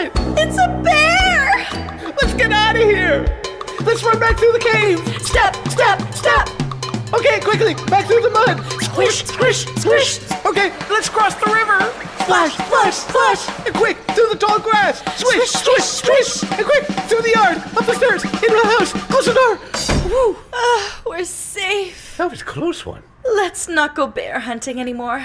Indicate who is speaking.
Speaker 1: it!
Speaker 2: It's a bear!
Speaker 1: Let's get out of here! Let's run back through the cave!
Speaker 2: Step, step, step!
Speaker 1: Okay, quickly, back through the mud!
Speaker 2: Squish, squish, squish!
Speaker 1: Okay, let's cross the river!
Speaker 2: Splash, splash, splash!
Speaker 1: And quick, through the tall grass! Swish, swish, swish! And quick, through the yard, up the stairs, into the house, close the door! Woo!
Speaker 2: Ah, we're safe.
Speaker 1: That was a close one.
Speaker 2: Let's not go bear hunting anymore.